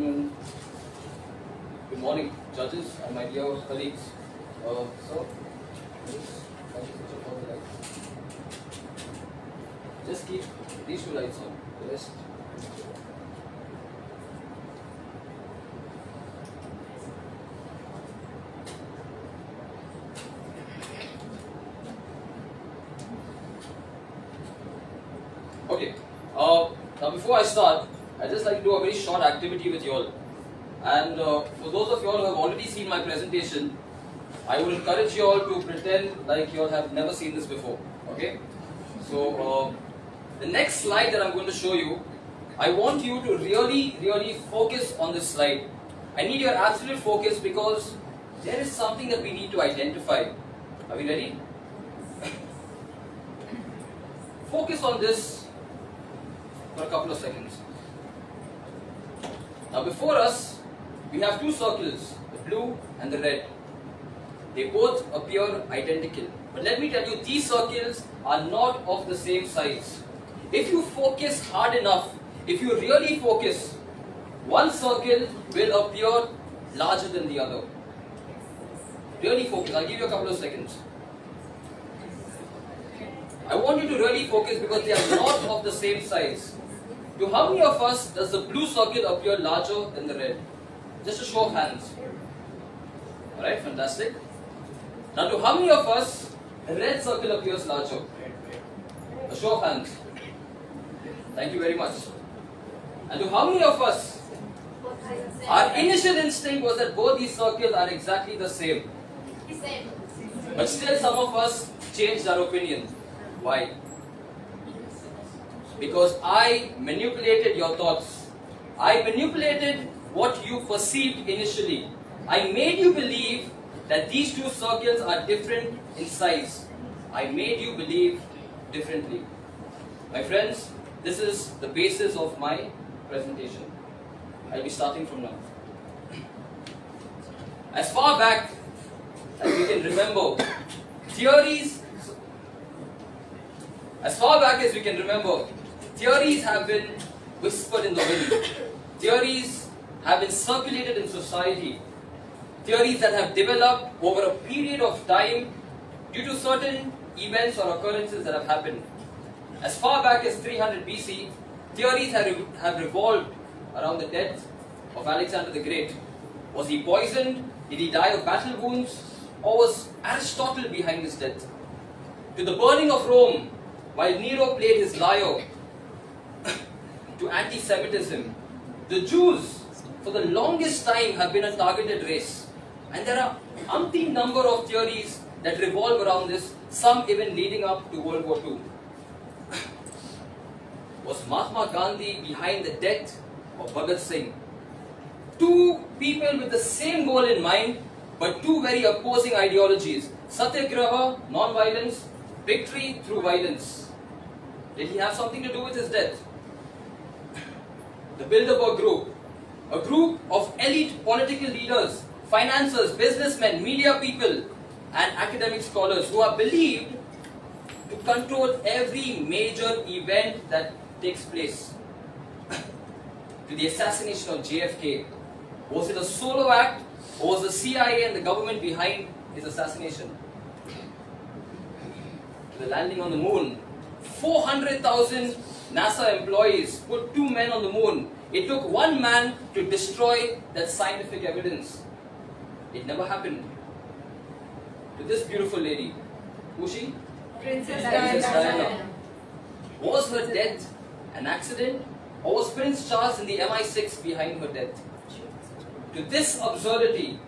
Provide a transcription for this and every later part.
gentlemen, good morning, judges and my dear colleagues. Uh, so? Just keep these two lights on. The rest. Okay. Uh, now before I start, I just like to do a very short activity with you all. And uh, for those of you all who have already seen my presentation, I would encourage you all to pretend like you all have never seen this before. Okay? So uh, the next slide that I'm going to show you, I want you to really, really focus on this slide. I need your absolute focus because there is something that we need to identify. Are we ready? focus on this for a couple of seconds. Now before us, we have two circles, the blue and the red. They both appear identical. But let me tell you, these circles are not of the same size. If you focus hard enough, if you really focus, one circle will appear larger than the other. Really focus. I'll give you a couple of seconds. I want you to really focus because they are not of the same size. To how many of us does the blue circle appear larger than the red? Just a show of hands. Alright, fantastic. Now to how many of us the red circle appears larger? A show of hands. Thank you very much. And to how many of us our initial instinct was that both these circles are exactly the same. But still some of us changed our opinion. Why? Because I manipulated your thoughts. I manipulated what you perceived initially. I made you believe that these two circles are different in size. I made you believe differently. My friends, this is the basis of my presentation. I'll be starting from now. As far back as we can remember, theories, as far back as we can remember, theories have been whispered in the wind. Theories have been circulated in society. Theories that have developed over a period of time due to certain events or occurrences that have happened. As far back as 300 BC, theories have, have revolved around the death of Alexander the Great. Was he poisoned? Did he die of battle wounds? Or was Aristotle behind his death? To the burning of Rome, while Nero played his lyre to anti-Semitism, the Jews for the longest time have been a targeted race. And there are umpteen number of theories that revolve around this, some even leading up to World War II. Was Mahatma Gandhi behind the death of Bhagat Singh? Two people with the same goal in mind, but two very opposing ideologies. Satyagraha, non-violence, victory through violence. Did he have something to do with his death? The Bilderberg Group, a group of elite political leaders, financiers, businessmen, media people, and academic scholars who are believed to control every major event that takes place. to the assassination of JFK, was it a solo act or was the CIA and the government behind his assassination? To the landing on the moon, 400,000 NASA employees put two men on the moon. It took one man to destroy that scientific evidence. It never happened. To this beautiful lady, who's she? Princess Princess Diana. Diana. Was her death an accident or was Prince Charles in the MI6 behind her death? To this absurdity,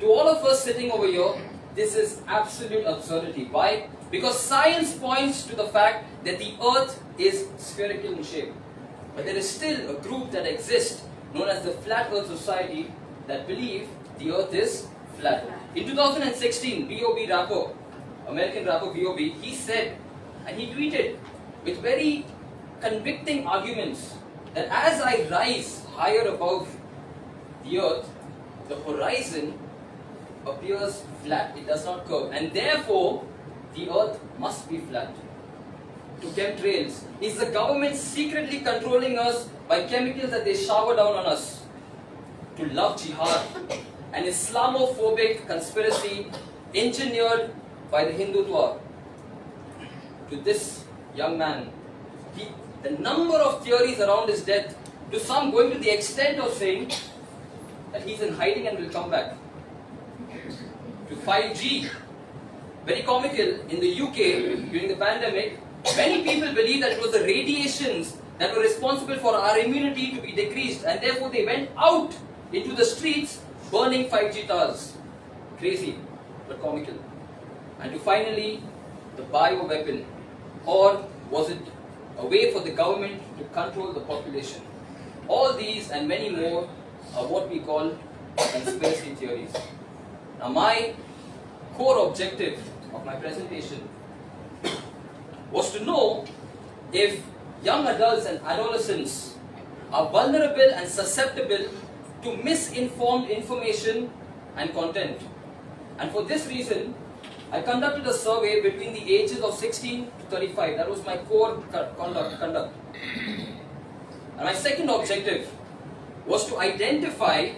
to all of us sitting over here, this is absolute absurdity. Why? Because science points to the fact that the earth is spherical in shape. But there is still a group that exists known as the Flat Earth Society that believe the earth is flat. In 2016, B.O.B. rapper, American rapper B.O.B., he said and he tweeted with very convicting arguments that as I rise higher above the earth, the horizon appears flat, it does not curve, and therefore the earth must be flat. To chemtrails, is the government secretly controlling us by chemicals that they shower down on us? to love jihad, an Islamophobic conspiracy engineered by the Hindutva. To this young man, he, the number of theories around his death, to some going to the extent of saying that he's in hiding and will come back. To 5G, very comical, in the UK during the pandemic, many people believe that it was the radiations that were responsible for our immunity to be decreased and therefore they went out into the streets burning 5G towers. Crazy, but comical. And to finally, the bio weapon. Or was it a way for the government to control the population? All these and many more are what we call conspiracy theories. Now my core objective of my presentation was to know if young adults and adolescents are vulnerable and susceptible to misinformed information and content. And for this reason, I conducted a survey between the ages of 16 to 35. That was my core conduct. conduct. And my second objective was to identify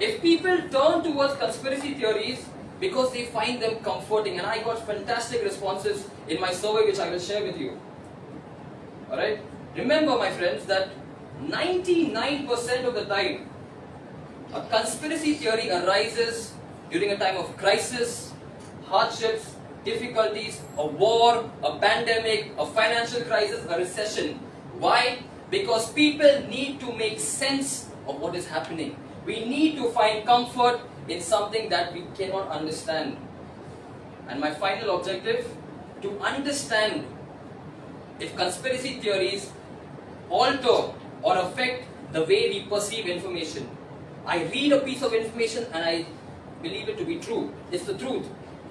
if people turn towards conspiracy theories because they find them comforting. And I got fantastic responses in my survey, which I will share with you. Alright? Remember, my friends, that 99% of the time, a conspiracy theory arises during a time of crisis, hardships, difficulties, a war, a pandemic, a financial crisis, a recession. Why? Because people need to make sense of what is happening. We need to find comfort in something that we cannot understand. And my final objective, to understand if conspiracy theories alter or affect the way we perceive information. I read a piece of information and I believe it to be true. It's the truth.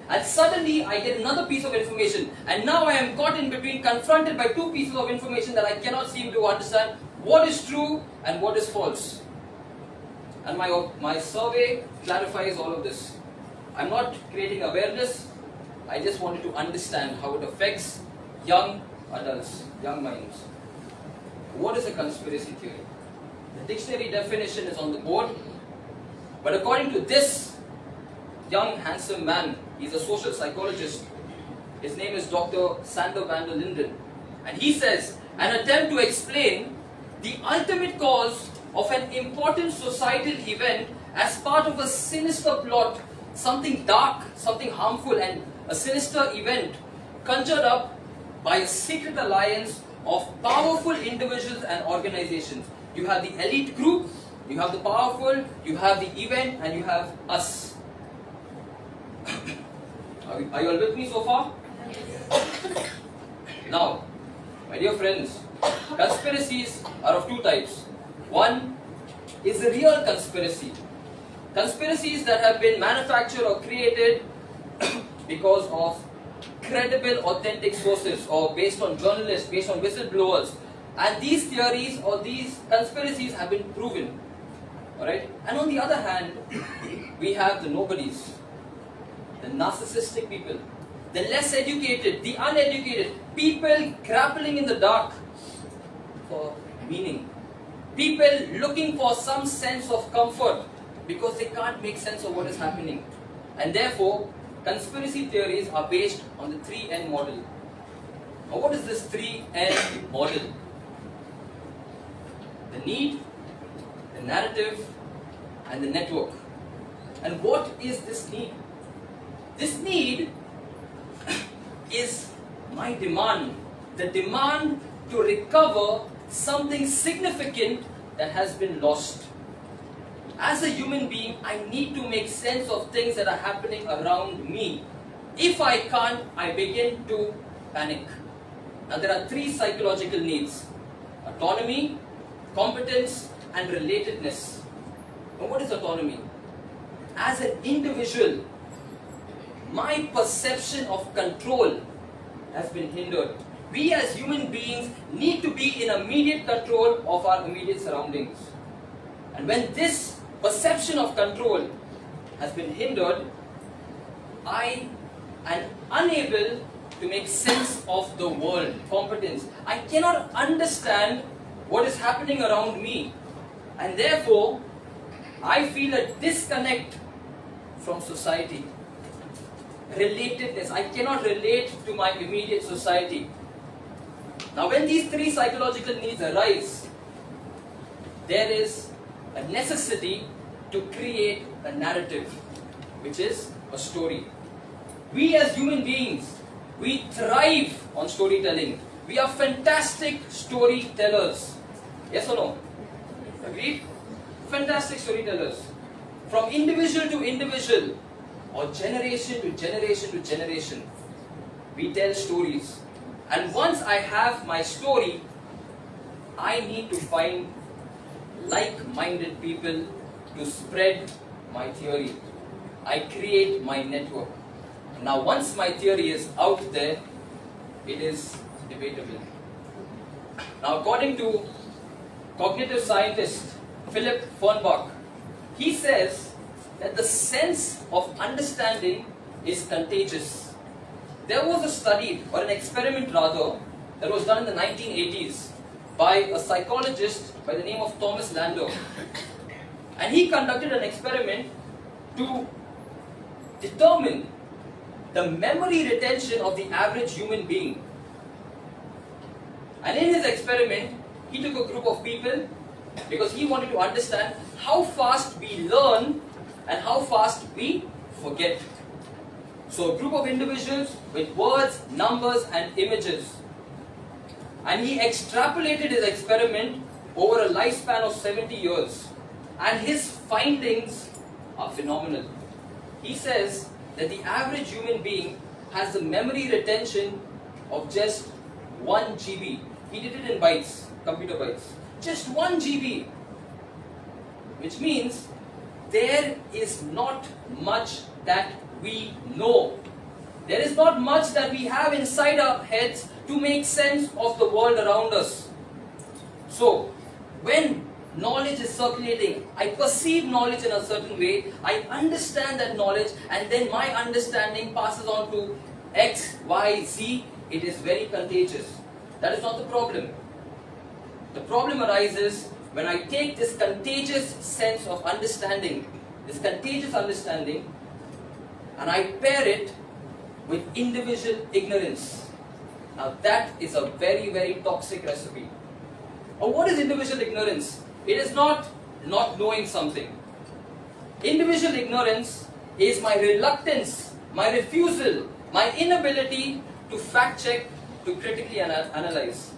And suddenly I get another piece of information and now I am caught in between, confronted by two pieces of information that I cannot seem to understand what is true and what is false. And my, my survey clarifies all of this. I'm not creating awareness, I just wanted to understand how it affects young adults, young minds. What is a conspiracy theory? The dictionary definition is on the board, but according to this young handsome man, he's a social psychologist. His name is Dr. Sander van der Linden. And he says, an attempt to explain the ultimate cause of an important societal event as part of a sinister plot, something dark, something harmful and a sinister event conjured up by a secret alliance of powerful individuals and organizations. You have the elite group, you have the powerful, you have the event, and you have us. are, you, are you all with me so far? now, my dear friends, conspiracies are of two types. One is a real conspiracy. Conspiracies that have been manufactured or created because of credible, authentic sources or based on journalists, based on whistleblowers. And these theories or these conspiracies have been proven. Alright? And on the other hand, we have the nobodies, the narcissistic people, the less educated, the uneducated, people grappling in the dark for meaning. People looking for some sense of comfort because they can't make sense of what is happening. And therefore, conspiracy theories are based on the 3N model. Now what is this 3N model? The need, the narrative, and the network. And what is this need? This need is my demand. The demand to recover something significant that has been lost. As a human being, I need to make sense of things that are happening around me. If I can't, I begin to panic. Now there are three psychological needs. Autonomy, competence and relatedness. Now what is autonomy? As an individual, my perception of control has been hindered. We as human beings need to be in immediate control of our immediate surroundings. And when this perception of control has been hindered, I am unable to make sense of the world, competence. I cannot understand what is happening around me. And therefore, I feel a disconnect from society. Relatedness. I cannot relate to my immediate society. Now, when these three psychological needs arise, there is a necessity to create a narrative, which is a story. We as human beings, we thrive on storytelling. We are fantastic storytellers. Yes or no? Agreed? Fantastic storytellers. From individual to individual, or generation to generation to generation, we tell stories. And once I have my story, I need to find like-minded people to spread my theory. I create my network. Now once my theory is out there, it is debatable. Now according to cognitive scientist Philip Fernbach, he says that the sense of understanding is contagious. There was a study, or an experiment rather, that was done in the 1980s by a psychologist by the name of Thomas Landau. And he conducted an experiment to determine the memory retention of the average human being. And in his experiment, he took a group of people because he wanted to understand how fast we learn and how fast we forget. So a group of individuals with words, numbers and images. And he extrapolated his experiment over a lifespan of 70 years. And his findings are phenomenal. He says that the average human being has a memory retention of just 1 GB. He did it in bytes, computer bytes. Just 1 GB. Which means there is not much that we know. There is not much that we have inside our heads to make sense of the world around us. So, when knowledge is circulating, I perceive knowledge in a certain way, I understand that knowledge, and then my understanding passes on to X, Y, Z, it is very contagious. That is not the problem. The problem arises when I take this contagious sense of understanding, this contagious understanding, and I pair it with individual ignorance. Now that is a very, very toxic recipe. Or what is individual ignorance? It is not not knowing something. Individual ignorance is my reluctance, my refusal, my inability to fact check, to critically ana analyze,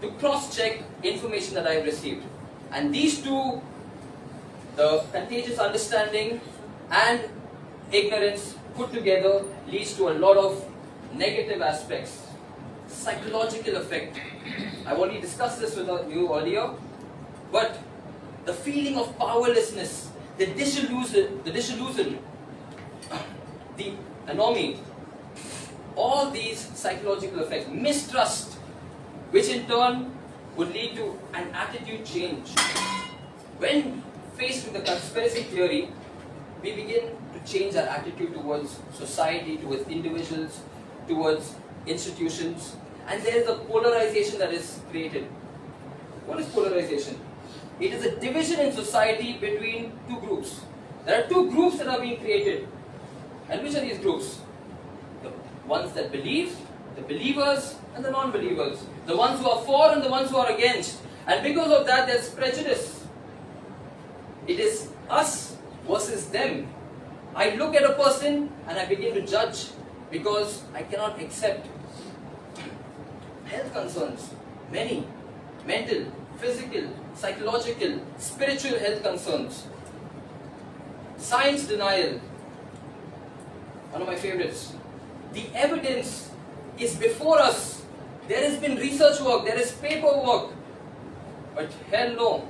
to cross check information that I have received. And these two, the contagious understanding and ignorance put together leads to a lot of negative aspects. Psychological effect. I've already discussed this with you earlier, but the feeling of powerlessness, the disillusion, the disillusion, the all these psychological effects, mistrust, which in turn would lead to an attitude change. When faced with the conspiracy theory, we begin to change our attitude towards society, towards individuals, towards institutions, and there is a polarization that is created. What is polarization? It is a division in society between two groups. There are two groups that are being created. And which are these groups? The ones that believe, the believers, and the non-believers. The ones who are for and the ones who are against. And because of that, there's prejudice. It is us versus them. I look at a person and I begin to judge because I cannot accept health concerns, many, mental, physical, psychological, spiritual health concerns. Science denial, one of my favorites. The evidence is before us. There has been research work, there is paperwork. But hell no.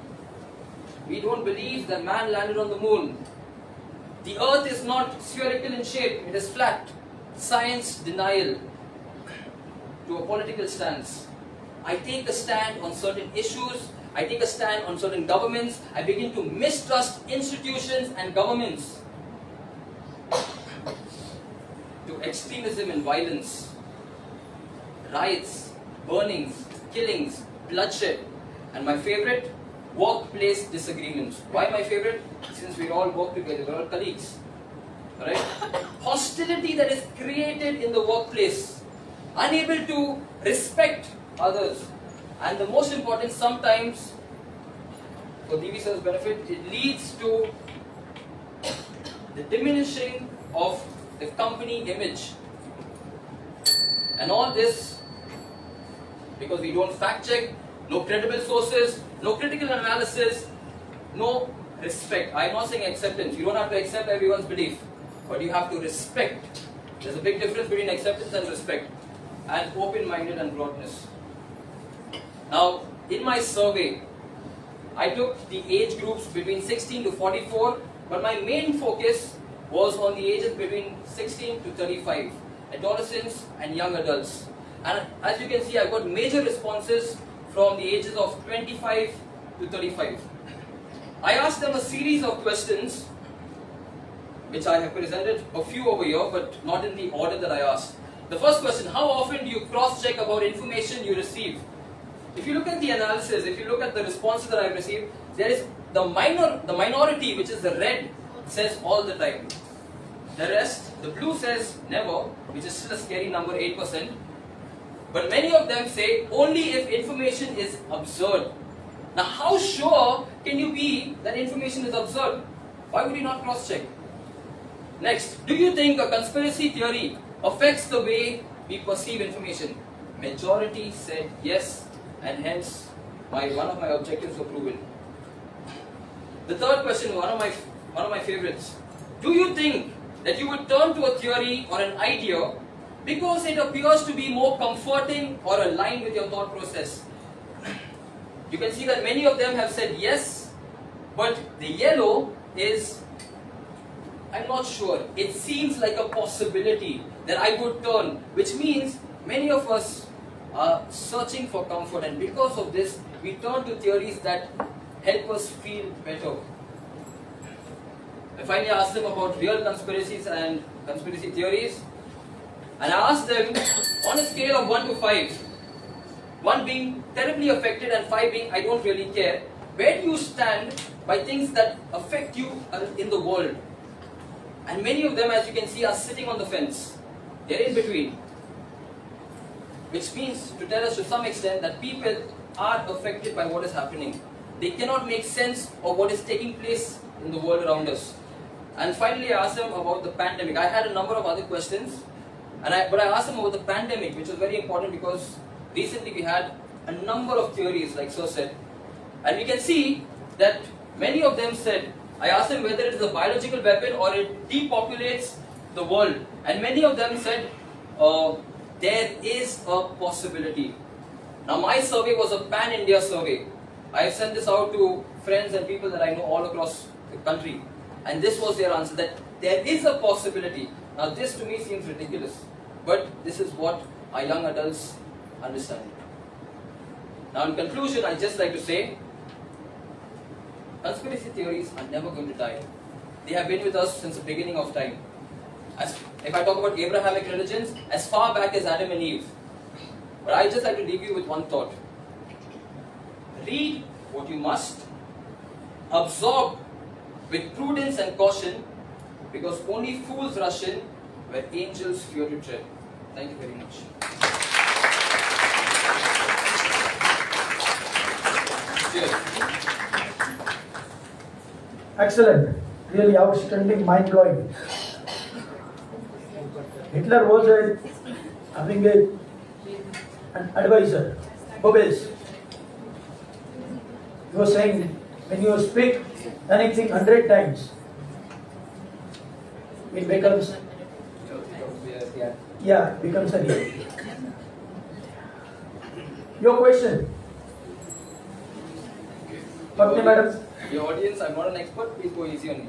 We don't believe that man landed on the moon. The earth is not spherical in shape, it is flat. Science denial to a political stance. I take a stand on certain issues, I take a stand on certain governments, I begin to mistrust institutions and governments. to extremism and violence, riots, burnings, killings, bloodshed, and my favorite, workplace disagreements. Why my favorite? Since we all work together, we're all colleagues. Right? Hostility that is created in the workplace, unable to respect others, and the most important, sometimes for DV benefit, it leads to the diminishing of the company image. And all this because we don't fact check, no credible sources, no critical analysis, no respect. I'm not saying acceptance. You don't have to accept everyone's belief, but you have to respect. There's a big difference between acceptance and respect, and open-minded and broadness. Now, in my survey, I took the age groups between 16 to 44, but my main focus was on the ages between 16 to 35, adolescents and young adults. And as you can see, I got major responses from the ages of 25 to 35. I asked them a series of questions, which I have presented a few over here, but not in the order that I asked. The first question, how often do you cross-check about information you receive? If you look at the analysis, if you look at the responses that I've received, there is the minor, the minority, which is the red, says all the time. The rest, the blue says never, which is still a scary number, 8%. But many of them say only if information is absurd. Now, how sure can you be that information is absurd? Why would you not cross check? Next, do you think a conspiracy theory affects the way we perceive information? Majority said yes, and hence my one of my objectives were proven. The third question, one of my one of my favorites. Do you think that you would turn to a theory or an idea because it appears to be more comforting or aligned with your thought process. You can see that many of them have said yes, but the yellow is, I'm not sure. It seems like a possibility that I would turn, which means many of us are searching for comfort, and because of this, we turn to theories that help us feel better. I finally asked them about real conspiracies and conspiracy theories. And I asked them on a scale of 1 to 5, 1 being terribly affected and 5 being I don't really care, where do you stand by things that affect you in the world? And many of them, as you can see, are sitting on the fence. They're in between. Which means to tell us to some extent that people are affected by what is happening. They cannot make sense of what is taking place in the world around us. And finally, I asked them about the pandemic. I had a number of other questions, and I, but I asked them about the pandemic, which was very important because recently we had a number of theories, like so said. And we can see that many of them said, I asked them whether it is a biological weapon or it depopulates the world. And many of them said, uh, there is a possibility. Now my survey was a pan-India survey. I sent this out to friends and people that I know all across the country. And this was their answer, that there is a possibility. Now this to me seems ridiculous, but this is what our young adults understand. Now in conclusion, I just like to say, conspiracy theories are never going to die. They have been with us since the beginning of time. As, if I talk about Abrahamic religions, as far back as Adam and Eve. But I just like to leave you with one thought. Read what you must, absorb with prudence and caution, because only fools rush in where angels fear to tread. Thank you very much. Excellent. Really outstanding, mind blowing. Hitler was a, having a, an advisor, Goebbels. He was saying, when you speak anything hundred times, it becomes, yeah, becomes a real. Your question. Patni madam. The audience, I'm not an expert, please go easy on me.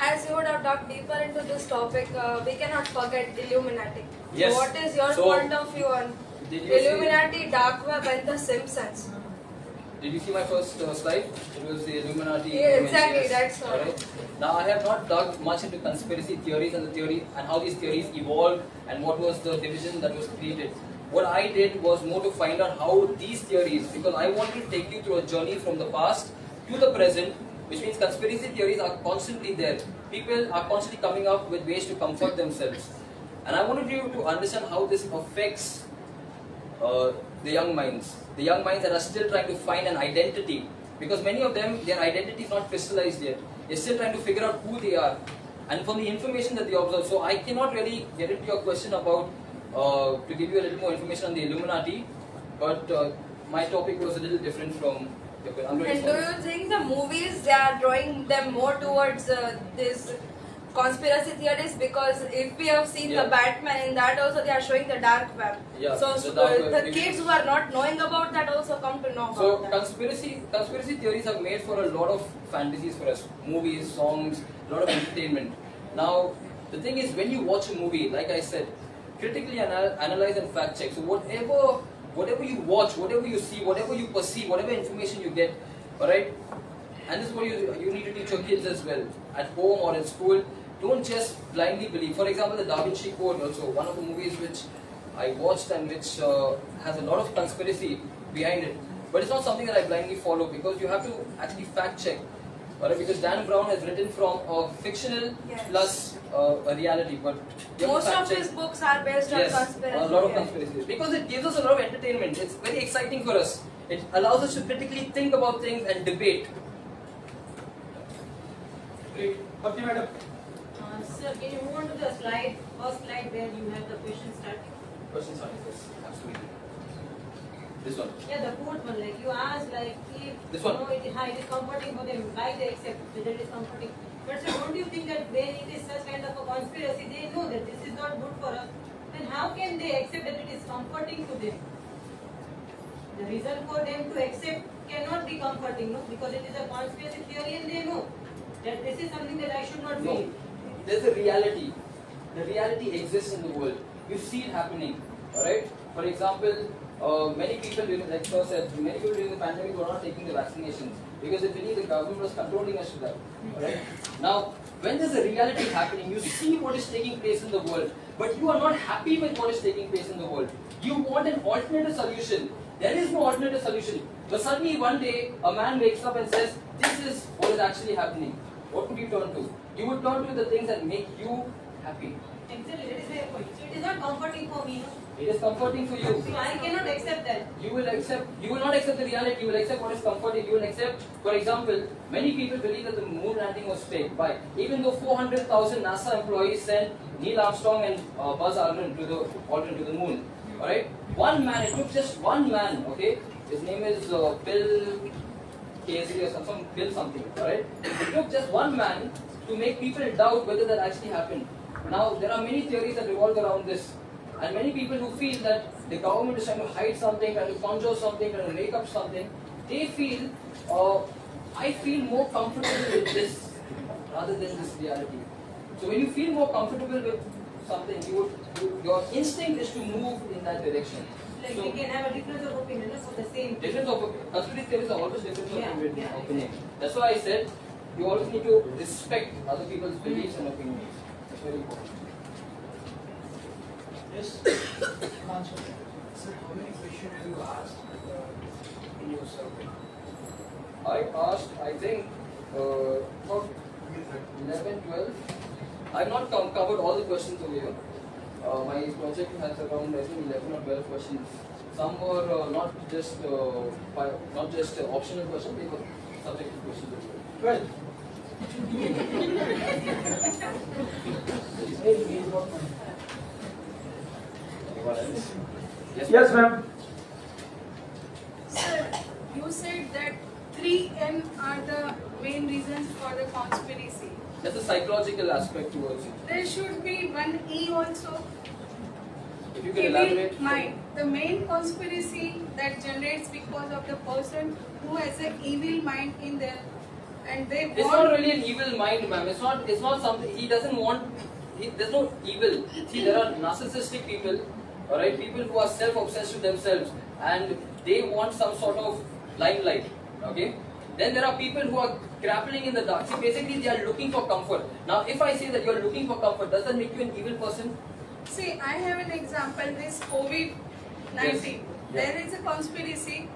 As you would have dug deeper into this topic, uh, we cannot forget Illuminati. Yes. So what is your So, point of view on Did you see, Illuminati, Dark Web, and The Simpsons? Did you see my first uh, slide? It was the Illuminati. Yeah, exactly, that's all. Alright. Now I have not dug much into conspiracy theories and the theory and how these theories evolved and what was the division that was created. what I did was more to find out how these theories, because I wanted to take you through a journey from the past to the present, which means conspiracy theories are constantly there. People are constantly coming up with ways to comfort themselves. And I wanted you to understand how this affects uh, the young minds. The young minds that are still trying to find an identity. Because many of them, their identity is not crystallized yet. They're still trying to figure out who they are. And from the information that they observe. So I cannot really get into your question about, uh, to give you a little more information on the Illuminati. But uh, my topic was a little different from your question. And do you think the movies they are drawing them more towards uh, this conspiracy theories? Because if we have seen Yeah. the Batman in that also they are showing the dark web. Yeah, so the web. the kids who are not knowing about that also come to know So about that. conspiracy conspiracy theories are made for a lot of fantasies for us, movies, songs, a lot of entertainment. Now the thing is, when you watch a movie, like I said, critically anal- analyze and fact check. So whatever whatever you watch, whatever you see, whatever you perceive, whatever information you get, all right. And this is what you you need to teach your kids as well at home or in school. Don't just blindly believe. For example, the Da Vinci Code also one of the movies which I watched and which uh, has a lot of conspiracy behind it. But it's not something that I blindly follow because you have to actually fact check. Alright, because Dan Brown has written from a fictional Yes. plus uh, a reality, but Most of check. his books are based Yes, on conspiracy. a lot of conspiracies because it gives us a lot of entertainment. It's very exciting for us. It allows us to critically think about things and debate. Great. Bhakti madam. Uh, Sir, can you move on to the slide, first slide where you have the question starting? Questions on this, absolutely. This one. Yeah, the fourth one, like you asked, like if This you one. know it is, it is comforting for them, why they accept whether it is comforting. But sir, don't you think that when it is such kind of a conspiracy, they know that this is not good for us, then how can they accept that it is comforting to them? The reason for them to accept cannot be comforting, no, because it is a conspiracy theory and they know that this is something that I should not No, feel. there's a reality. The reality exists in the world. You see it happening. Alright? For example, uh, many people, during, like Sir said, many people during the pandemic were not taking the vaccinations because they believe the government was controlling us to that. Alright? Now, when there's a reality happening, you see what is taking place in the world, but you are not happy with what is taking place in the world. You want an alternative solution. There is no alternative solution. But suddenly one day, a man wakes up and says, This is what is actually happening. What would you turn to? You would turn to the things that make you happy. Exactly, that is my point. It is not comforting for me, no. It is comforting for you. So I cannot accept that. You will accept, you will not accept the reality, you will accept what is comforting, you will accept, for example, many people believe that the moon landing was fake. Why? Even though 400,000 NASA employees sent Neil Armstrong and uh, Buzz Aldrin to the, Aldrin to the moon, alright? One man, it took just one man, okay? His name is uh, Bill Casey or some, Bill something, right? It took just one man to make people doubt whether that actually happened. Now, there are many theories that revolve around this. And many people who feel that the government is trying to hide something, trying to conjure something, trying to make up something, they feel, uh, I feel more comfortable with this rather than this reality. So when you feel more comfortable with something, you would, you, your instinct is to move in that direction. Like So- we can have a difference of opinion no, for the same. Difference of conspiracy theories are always different Yeah, of yeah. opinion. That's why I said you always need to respect other people's beliefs and opinions. It's very important. Yes. Answer. Sir, how many questions have you asked uh, in your survey? I asked, I think, uh, about 11, 12. I've not covered all the questions over here. Uh, my project has around, I think, 11 or 12 questions. Some were uh, not just uh, not just uh, optional questions, they were subjective questions as well. Well. Hey, he is not mine. Anyone else? Yes, Yes, ma'am. Sir, you said that three M are the main reasons for the conspiracy. That's a psychological aspect towards it. There should be one E also. If you can elaborate. Evil mind. The main conspiracy that generates because of the person who has an evil mind in there, and they It's not really an evil mind, ma'am. It's not. It's not something. He doesn't want. He, there's no evil. See, there are narcissistic people, all right, people who are self-obsessed with themselves, and they want some sort of limelight. Okay. Then there are people who are grappling in the dark. See, basically, they are looking for comfort. Now, if I say that you are looking for comfort, does that make you an evil person? See, I have an example. This COVID 19. There is a conspiracy.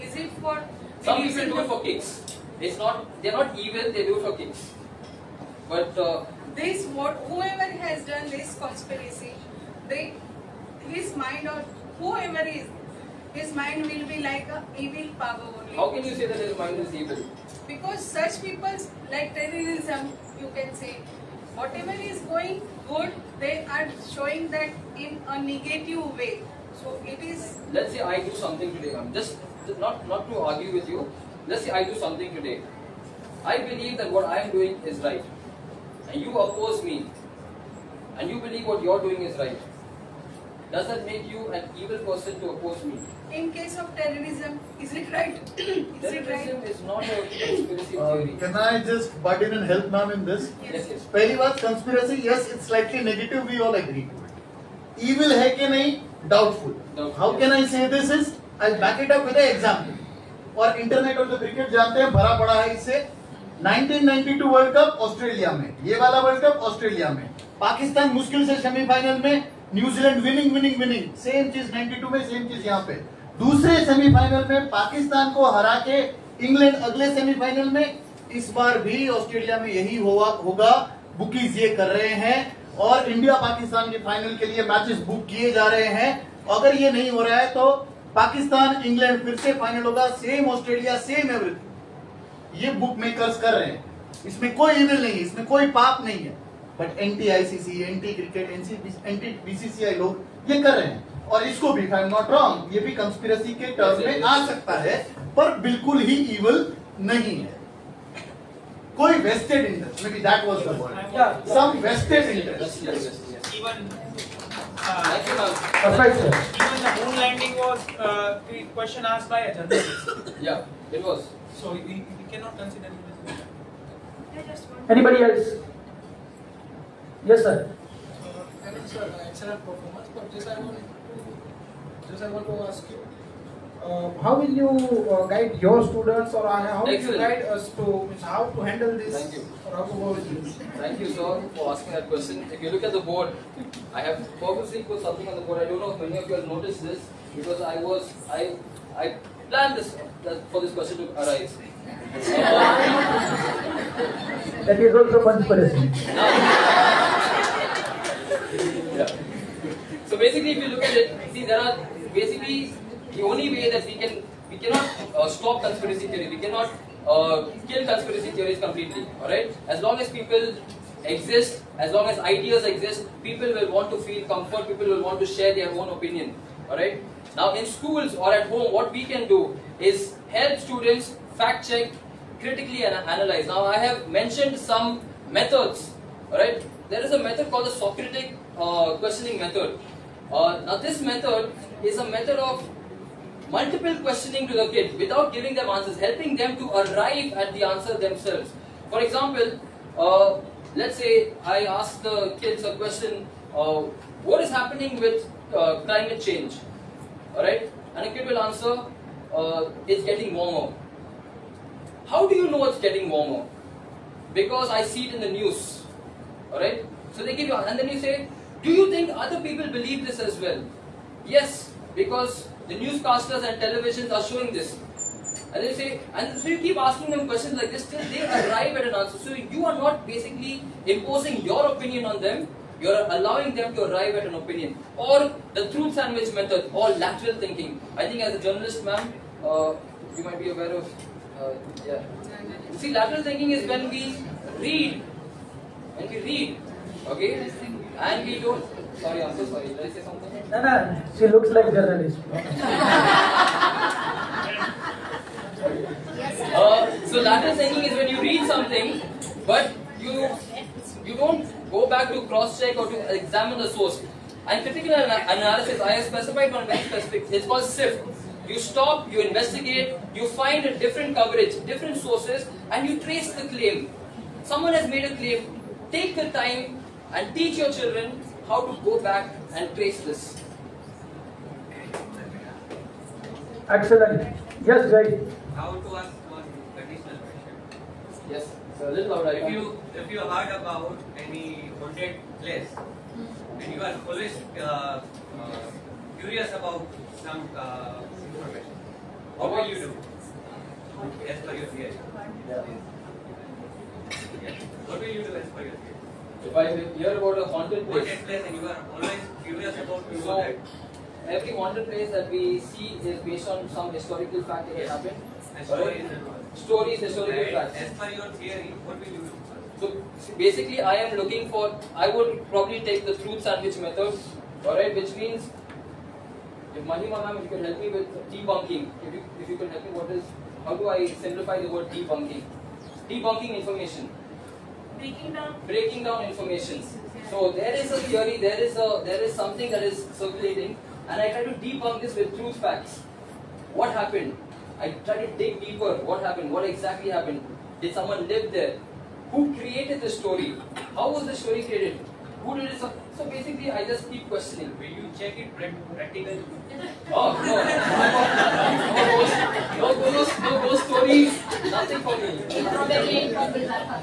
Is it for Some people do it for kicks. It's not, they're not evil, they do it for kicks. But uh, this what whoever has done this conspiracy, they his mind or whoever is his mind will be like a evil power only. how can you say that his mind is evil? Because such people like terrorism, you can say, whatever is going good, they are showing that in a negative way. So it is Let's say I do something today, ma'am. Just, just not, not to argue with you. Let's say I do something today. I believe that what I am doing is right. And you oppose me. And you believe what you're doing is right. Does that make you an evil person to oppose me? in case of terrorism, is it right? is it right? is not a conspiracy Uh, theory. Can I just butt in and help ma'am in this? Yes, yes. पहली बात conspiracy, yes, it's slightly negative. We all agree to it. Evil है कि नहीं? Doubtful. Doubtful, How yes. can I say this is? I'll back it up with an example. और internet और जो cricket जानते हैं भरा पड़ा है इससे 1992 वर्ल्ड कप ऑस्ट्रेलिया में ये वाला वर्ल्ड कप ऑस्ट्रेलिया में पाकिस्तान मुश्किल से सेमीफाइनल में New Zealand winning winning winning same चीज़ 92 में सेम चीज़ यहाँ पे। दूसरे सेमीफाइनल में पाकिस्तान को हरा के इंग्लैंड अगले सेमीफाइनल में, इस बार भी ऑस्ट्रेलिया में यही हुआ होगा। बुकीज ये कर रहे हैं और इंडिया पाकिस्तान के फाइनल के लिए मैचेस बुक किए जा रहे हैं। अगर ये नहीं हो रहा है तो पाकिस्तान, इंग्लैंड फिर से फाइनल होगा। सेम ऑस्ट्रेलिया सेम एवरीथिंग ये बुक मेकर्स कर रहे हैं। इसमें कोई इविल नहीं है, इसमें कोई पाप नहीं है। But and the ICC and the cricket NCT BCCI लोग ये कर रहे हैं। और इसको भी आई एम नॉट रॉन्ग ये भी कंस्पिरसी के टर्म में आ सकता है पर बिल्कुल ही इवल नहीं है। कोई vested interest maybe that was some vested interest even even the moon landing was question asked by अचानक या it was so we can not consider anybody else Yes, sir. Uh, Anand sir, excellent performance, but just I want to, just I want to ask you, uh, how will you uh, guide your students or uh, how will you guide us to, how to handle this Thank you. or how to go with this? Thank you, sir, for asking that question. If you look at the board, I have purposely put something on the board. I don't know if many of you have noticed this because I was I I planned this that- for this question to arise. That is also conspiracy. Yeah. So basically, if you look at it, see there are basically the only way that we can we cannot uh, stop conspiracy theory. We cannot uh, kill conspiracy theories completely. All right. As long as people exist, as long as ideas exist, people will want to feel comfort. People will want to share their own opinion. All right. Now, in schools or at home, what we can do is help students fact check, critically ana- analyze. Now, I have mentioned some methods. All right. There is a method called the Socratic uh, questioning method. Uh, now, this method is a method of multiple questioning to the kid without giving them answers, helping them to arrive at the answer themselves. For example, uh, let's say I ask the kids a question: uh, What is happening with uh, climate change? All right, and a kid will answer: uh, It's getting warmer. How do you know it's getting warmer? Because I see it in the news. Alright? So they give you, and then you say, Do you think other people believe this as well? Yes, because the newscasters and televisions are showing this. And they say, and so you keep asking them questions like this till they arrive at an answer. So you are not basically imposing your opinion on them, you are allowing them to arrive at an opinion. Or the truth sandwich method, or lateral thinking. I think as a journalist, ma'am, uh, you might be aware of, uh, yeah. See, lateral thinking is when we read, when we read, okay, and we don't. Sorry, I'm so sorry. Did I say something? No, no, she looks like journalist. Uh, so lateral thinking is when you read something, but you you don't go back to cross check or to examine the source. And critical ana- analysis, I have specified one very specific. It's called SIFT. You stop, you investigate, you find a different coverage, different sources, and you trace the claim. Someone has made a claim. Take the time and teach your children how to go back and trace this. Excellent. Yes, Jai. How to ask one traditional question? Yes, so a little louder. If you if you heard about any haunted place and you are always uh, uh, curious about some uh, information. What will you do? As per your theory. Yeah. What will you do as per your theory? If I hear about a haunted place, takes place and you are always curious about So- that. every haunted place that we see is based on some historical fact that has happened. And Alright? stories historical Right. facts. As per your theory, what will you do? So basically, I am looking for. I would probably take the truth sandwich method. Alright, which means if Mahima ma'am, if you can help me with debunking, if you if you can help me, what is how do I simplify the word debunking? Debunking information. Breaking down. breaking down information. So there is a theory, there is a there is something that is circulating, and I try to debunk this with truth facts. What happened? I try to dig deeper. What happened? What exactly happened? Did someone live there? Who created the story? How was the story created? Who did it? So, so basically, I just keep questioning. Will you check it prac- practically? Oh no! No ghost, no ghost, no ghost stories. Nothing for me.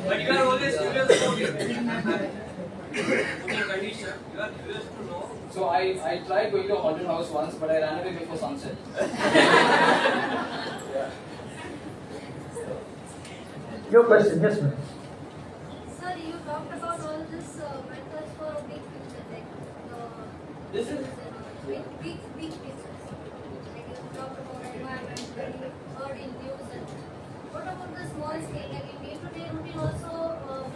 But you are always curious about it. Human condition, you are curious to know. So I, I tried going to a haunted house once, but I ran away before sunset. Your question, yes, ma'am. Sir, you talked about all this uh, methods for a big picture, like uh, This is big, big, big pictures. Like you talked about environment, when you heard in news and what about the small scale? Like in day-to-day routine also, uh,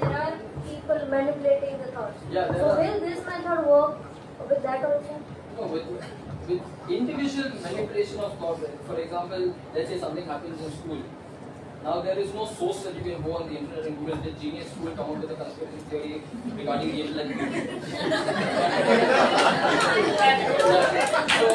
there are people manipulating the thoughts. Yeah, so are. will this method work with that also? no, with, with individual manipulation of thought. For example, let's say something happens in school. Now there is no source that you can go on the internet and Google did genius school come up with a conspiracy theory regarding the intellect. so.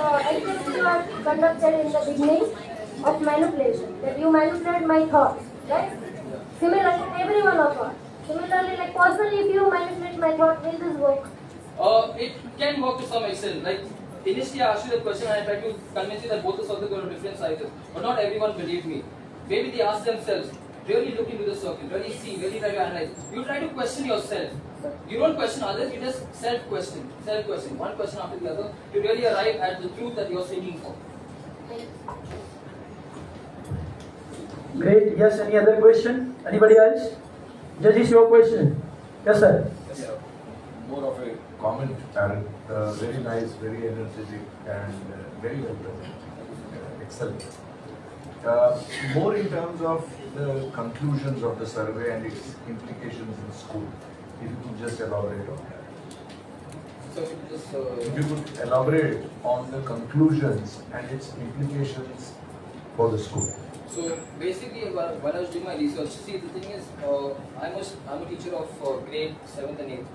Uh, I think you are conducted in the beginning manipulation. That you manipulate my thoughts, right? Similarly, every one of us. Similarly, like personally, if you manipulate my thought, will this work? Uh, it can work to some extent. Like initially, I asked you the question and I tried to convince you that both the circles were different sizes, but not everyone believed me. Maybe they asked themselves, really look into the circle, really see, really try to analyze. You try to question yourself. You don't question others, you just self-question, self-question, one question after the other, You really arrive at the truth that you're seeking for. Great. Yes, any other question? Anybody else? Judges, your question. Yes, sir. Yes, sir. More of a comment, Aaron. Uh, very nice, very energetic, and uh, very well presented. Uh, excellent. Uh, more in terms of the conclusions of the survey and its implications in school. If you could just elaborate on that. So just uh, If you could elaborate on the conclusions and its implications for the school. So basically, when I was doing my research, see the thing is, uh, I'm a I'm a teacher of uh, grade seventh and eighth.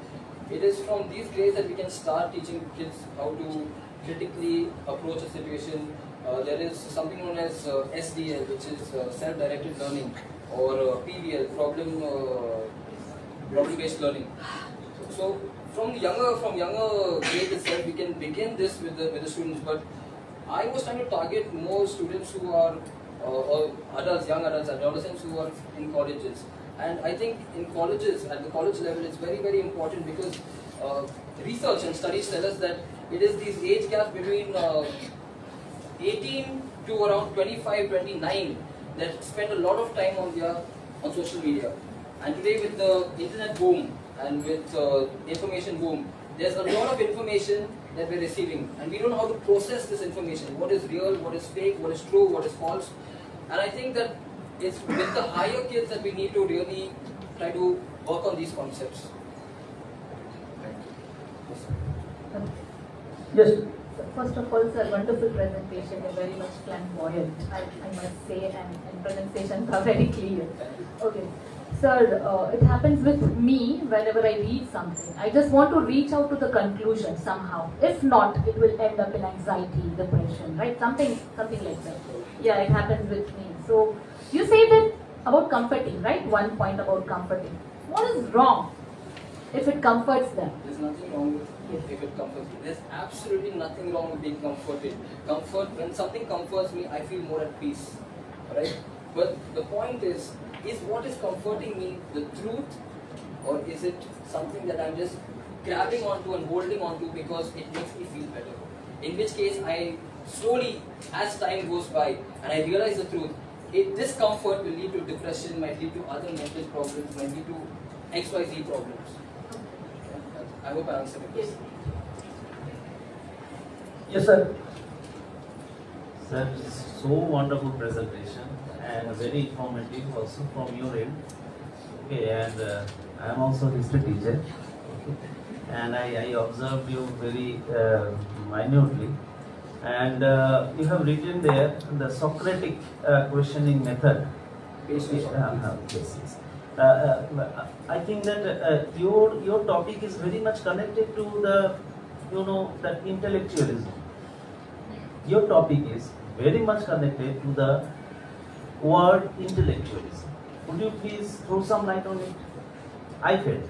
It is from these grades that we can start teaching kids how to critically approach a situation. Uh, there is something known as uh, SDL, which is uh, self-directed learning, or uh, PBL, problem uh, problem-based learning. So from younger from younger grade itself, we can begin this with the with the students. But I was trying to target more students who are uh, or adults, young adults, adolescents who are in colleges. And I think in colleges, at the college level, it's very very important because uh, research and studies tell us that it is these age gaps between uh, 18 to around 25, 29 that spend a lot of time on their on social media. And today with the internet boom and with uh, information boom, there's a lot of information that we're receiving and we don't know how to process this information. What is real, what is fake, what is true, what is false. And I think that it's with the higher kids that we need to really try to work on these concepts. Yes. First of all, sir, wonderful presentation. You're very much flamboyant, I, I must say, and, and pronunciations are very clear. Okay. Sir, uh, it happens with me whenever I read something. I just want to reach out to the conclusion somehow. If not, it will end up in anxiety, depression, right? Something, something like that. Yeah, it happens with me. So, you say that about comforting, right? One point about comforting. What is wrong if it comforts them. There's nothing wrong with if it comforts me. There's absolutely nothing wrong with being comforted. Comfort when something comforts me, I feel more at peace. right? But the point is, is what is comforting me the truth or is it something that I'm just grabbing onto and holding onto because it makes me feel better? In which case I slowly as time goes by and I realize the truth, it, discomfort will lead to depression, might lead to other mental problems, might lead to XYZ problems. I hope I answered your question. Yes, sir. Sir, so wonderful presentation and very informative also from your end. Okay, and uh, I am also history teacher. Okay, and I, I observed you very uh, minutely. And uh, you have written there the Socratic uh, questioning method. On Uh, uh, yes, yes. Uh, uh, I think that uh, your your topic is very much connected to the, you know, that intellectualism. Your topic is very much connected to the word intellectualism. Could you please throw some light on it? I felt.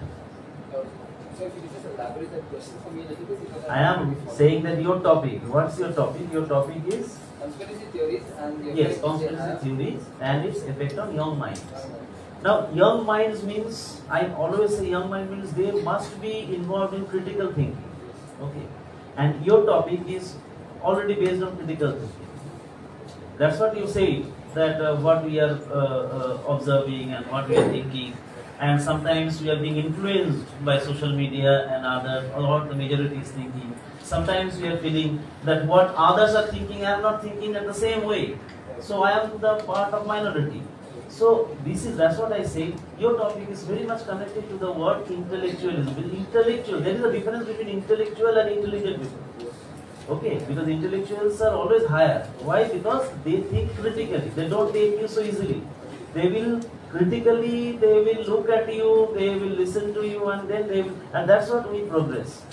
So you elaborate that question for me a little bit I am saying that your topic. What's your topic? Your topic is conspiracy theories and the yes, conspiracy theories and its effect on young minds. Now, young minds means I always say young mind means they must be involved in critical thinking. Okay, and your topic is already based on critical thinking. That's what you say that uh, what we are uh, uh, observing and what we are thinking, and sometimes we are being influenced by social media and other, or what the majority is thinking. Sometimes we are feeling that what others are thinking, I am not thinking in the same way. So I am the part of minority. So this is that's what I say. Your topic is very much connected to the word intellectualism. With intellectual, there is a difference between intellectual and intelligent people. Okay, because intellectuals are always higher. Why? Because they think critically. They don't take you so easily. They will critically, they will look at you, they will listen to you, and then they will, and that's what we progress.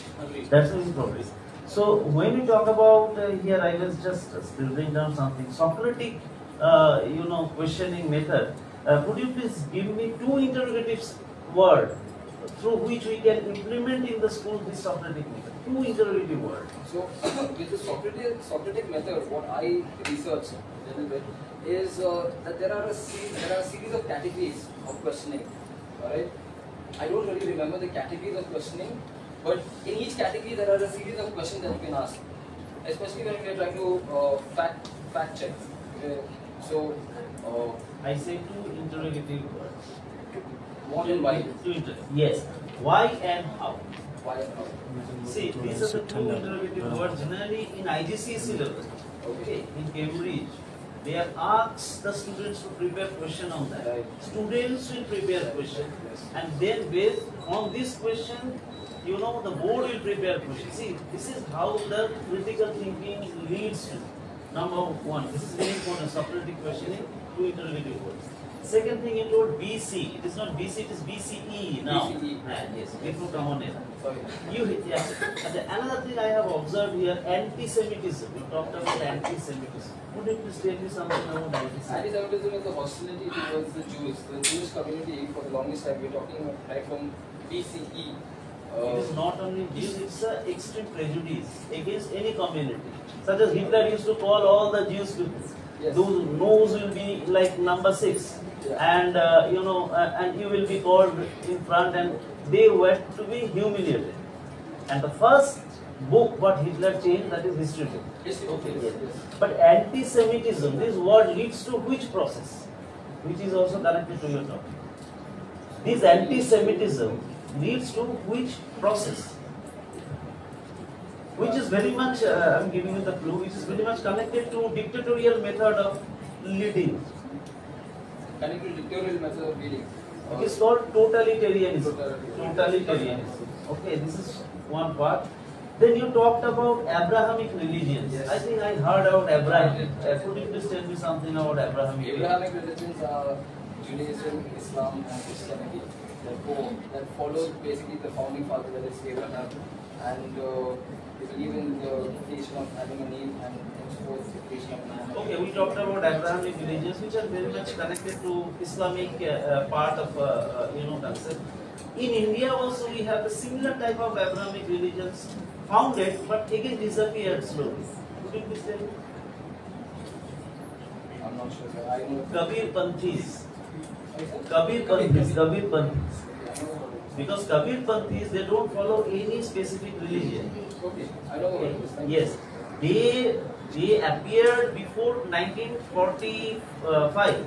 That's how we progress. So when we talk about uh, here, I was just scribbling down something. Socratic, uh, you know, questioning method. Uh, could you please give me two interrogative word through which we can implement in the school this Socratic method? Two interrogative words. So with the Socratic, Socratic method, what I researched a little bit is uh, that there are a series, there are a series of categories of questioning. Alright, I don't really remember the categories of questioning, but in each category there are a series of questions that you can ask, especially when we are trying to uh, fact fact check. Uh, so uh, I say two interrogative words. what and why? Two inter- yes. Why and how? Why and how? See, these are the two interrogative words generally in IGC syllabus. Okay, in Cambridge, they have asked the students to prepare question on that. Students will prepare question, and then based on this question, you know, the board will prepare question. See, this is how the critical thinking leads to. Number one, this is very important. Socratic questioning, two interrogative words. Second thing you told BC. It is not BC, it is BCE now. BCE. Ah, yes. Sorry. You yes. And another thing I have observed here, anti-Semitism. You talked about anti-Semitism. Could you please tell me something about anti-Semitism? Anti-Semitism is the hostility towards the Jews. The Jewish community, for the longest time, we're talking about right from BCE. Uh, It is not only Jews, it's an extreme prejudice against any community. Such as Hitler used to call all the Jews people. Yes. Those nose will be like number six. Yeah. And uh, you know, uh, and you will be called in front, and they were to be humiliated. And the first book what Hitler changed that is history book. History, Okay, yes, yes. yes. But anti-Semitism, this word leads to which process? Which is also connected to your topic. This anti-Semitism leads to which process? Which is very much, uh, I'm giving you the clue, which is very much connected to dictatorial method of leading. connected to dictatorial method of leading. It is called totalitarianism. Totalitarianism. Totalitarianism. Okay, this is one part. Then you talked about Abrahamic religions. Yes. I think I heard about Abraham. Uh, Could you please tell me something about Abrahamic religions? Abrahamic religions are Judaism, Islam, and Christianity that that follow basically the founding father, that is Abraham, and uh, in the creation of Adam and henceforth the creation of man. Okay, we talked about Abrahamic religions, which are very much connected to Islamic uh, uh, part of uh, uh, you know concept. In India also we have a similar type of Abrahamic religions founded, but again disappeared slowly. Could you please tell me? I'm not sure. sir. I know. Kabir Panthis. Kabir Panthis. Kabir Panthis. Because Kabir Panthis, they don't follow any specific religion. Okay, I know what it is. Thank. Yes, they they appeared before 1945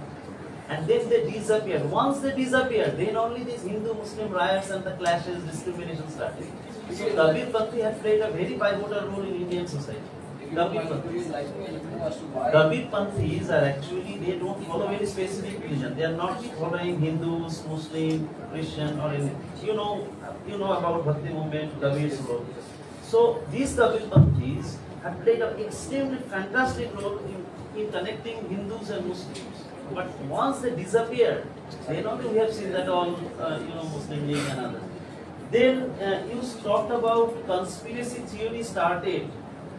and then they disappeared. Once they disappeared, then only these Hindu-Muslim riots and the clashes, discrimination started. So Kabir Panthi had played a very pivotal role in Indian society. If you don't Kabir mind, could you Panthis. enlighten me a little more as to why? Kabir Panthis are actually, they don't follow any specific religion. They are not following Hindus, Muslim, Christian or anything. You know, you know about Bhakti movement, Kabir's role. So these Kabir Panthis have played an extremely fantastic role in, in connecting Hindus and Muslims. But once they disappeared, then only we have seen that all, uh, you know, Muslim League and others. Then uh, you talked about conspiracy theory started.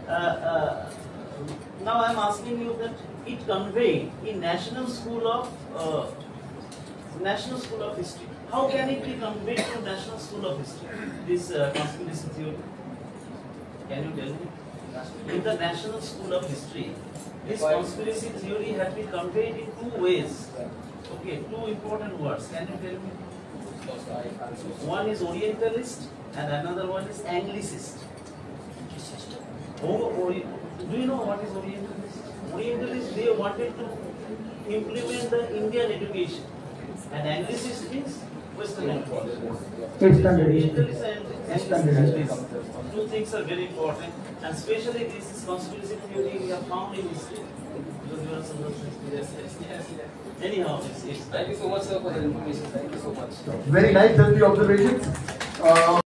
Uh, uh, now I am asking you that it conveyed in National School of uh, National School of History. How can it be conveyed to National School of History? This uh, conspiracy theory. Can you tell me? In the National School of History, this conspiracy theory has been conveyed in two ways. Okay, two important words. Can you tell me? One is Orientalist and another one is Anglicist. Oh, Ori- do you know what is Orientalist? Orientalist, they wanted to implement the Indian education. And Anglicist means. It's standard. Orientalist and It's standard. Anglicist, two things are very important. And especially this is conspiracy theory we have found in history. Are. Anyhow, it's, it's Thank you so much, sir, for the information. Thank you so much. Very nice, healthy observations. Uh,